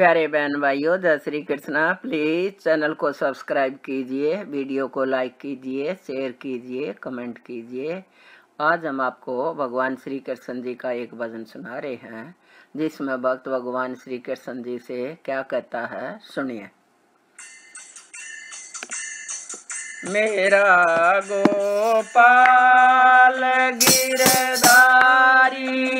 प्यारे बहन भाइयों, जय श्री कृष्णा। प्लीज़ चैनल को सब्सक्राइब कीजिए वीडियो को लाइक कीजिए शेयर कीजिए कमेंट कीजिए। आज हम आपको भगवान श्री कृष्ण जी का एक भजन सुना रहे हैं, जिसमें भक्त भगवान श्री कृष्ण जी से क्या कहता है, सुनिए। मेरा गोपाल गिरधारी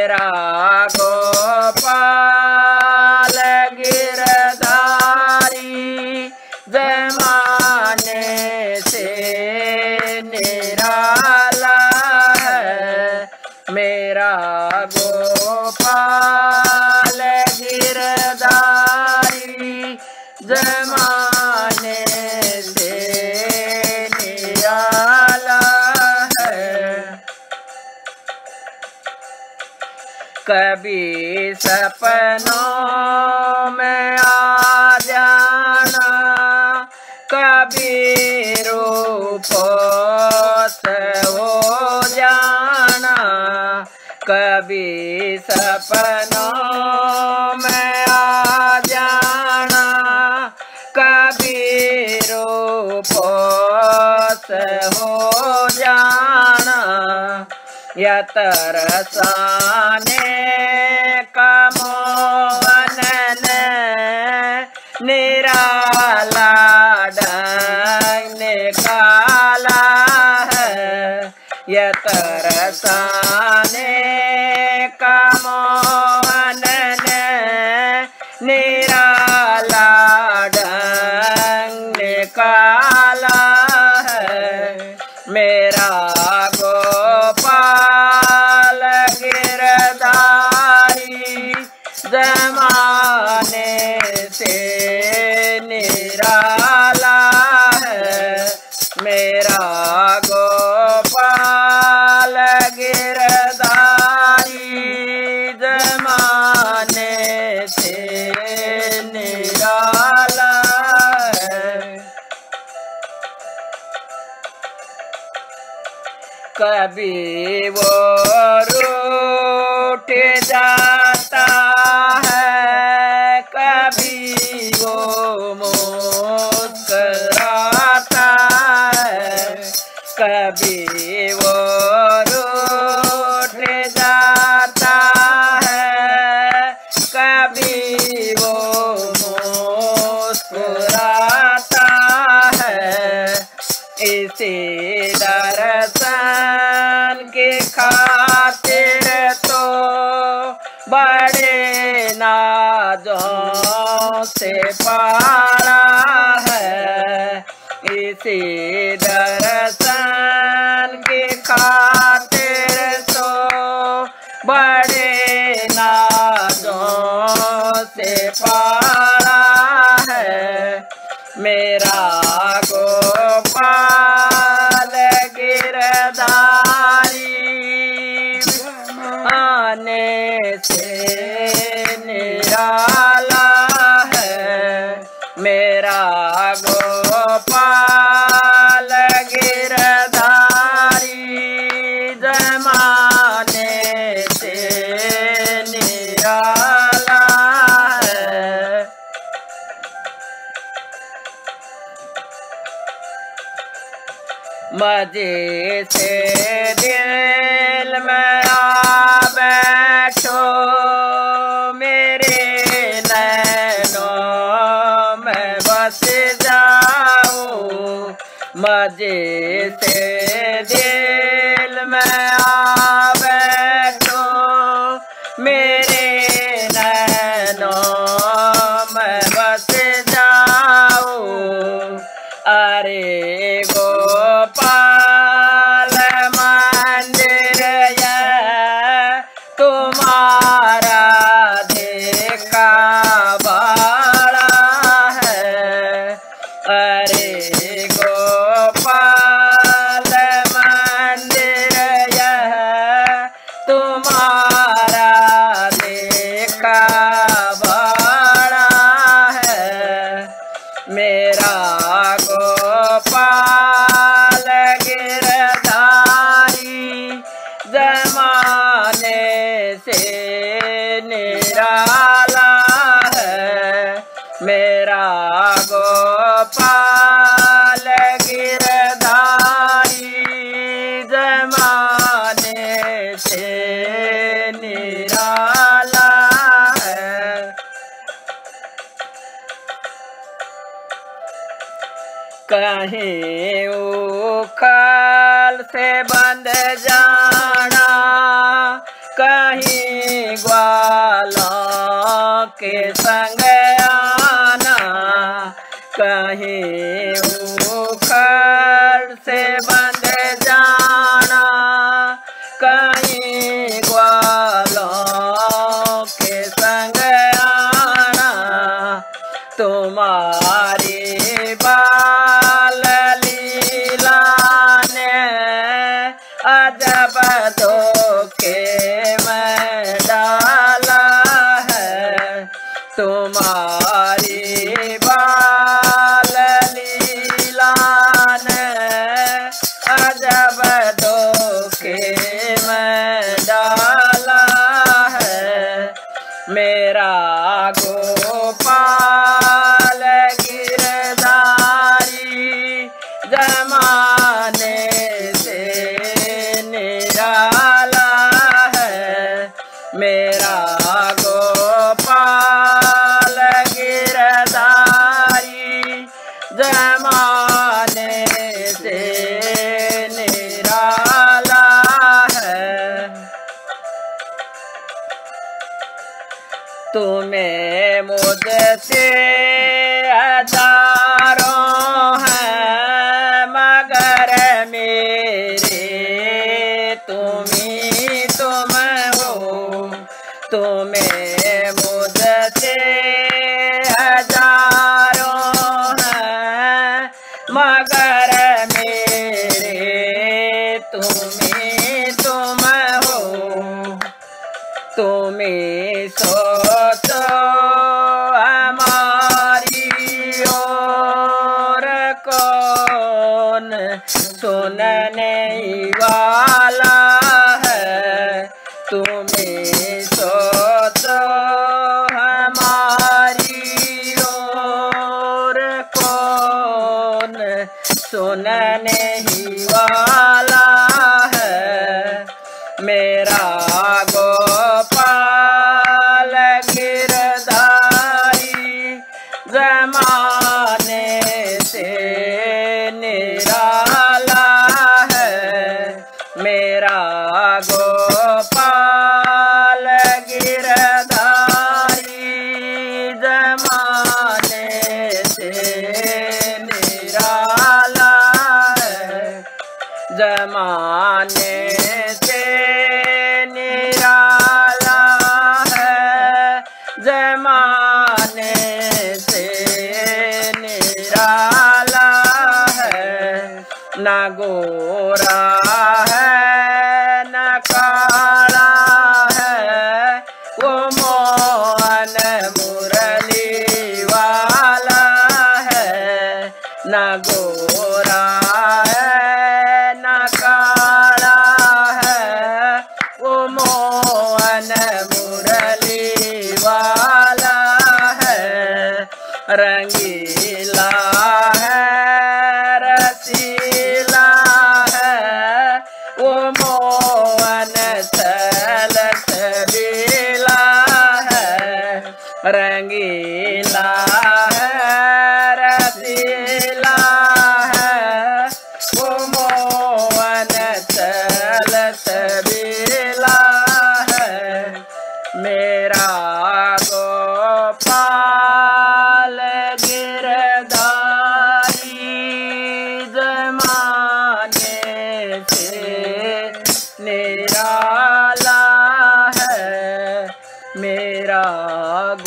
मेरा गोपाल जमाने से निराला मेरा गोपाल जमाने कभी सपनों में आ जाना। कभी रूप हो जाना। कभी सपनों में या तरसाने का मोहन निराला डंग निकाला है या तरसाने का मोहन निराला डंग निकाला है मेरा गोपाल कभी वो रूठ जाता है कभी वो मुस्कराता है कभी वो बड़े नाजों से पारा है। इसी दर्शन के खातिर तो बड़े नाजों से पारा है। मेरा मज़े से दिल में बैठो मेरे नैनों में बस जाओ। मज़े से दिल मेरा गोपाल गिरधारी जमाने से निराला है। मेरा गोपाल गिरधारी जमाने से कहीं उखल से बंद जाना कहीं ग्वालों के संग आना कहीं उखल से बंद मेरा गोपाल। तुम्हें मुझसे हज़ारों हैं मगर मेरे तुम्ही तुम हो। तुम्हें मुझसे कौन सुनने वाला है? तुम्हें सोचो हमारी ओर कौन सुनने ही वाला है? मेरा गोपाल जमाने रंगीला रंगीला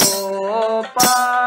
गोपाल।